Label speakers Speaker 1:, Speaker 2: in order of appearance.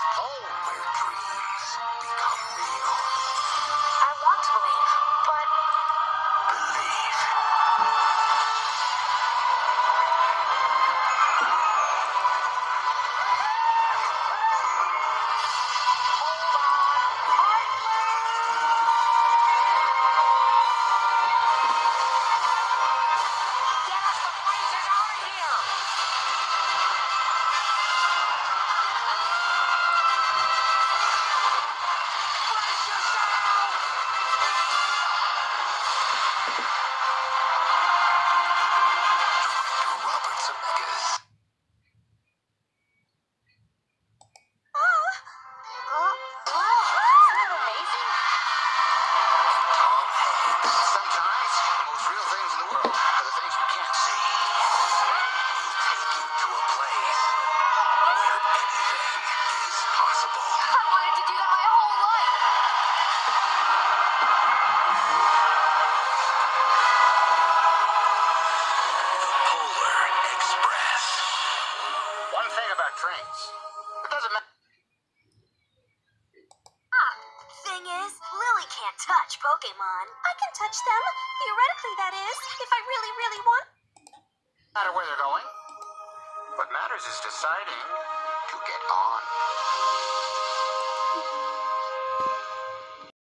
Speaker 1: North Pole. Where dreams become real.
Speaker 2: I want to believe,
Speaker 3: but...
Speaker 1: Believe.
Speaker 2: Get us the freezers out of here!
Speaker 4: Points. It doesn't matter.
Speaker 2: Ah, thing is, Lily can't touch Pokemon. I can touch them. Theoretically, that is, if I really, really want.
Speaker 4: matter where they're going. What matters is deciding to get on.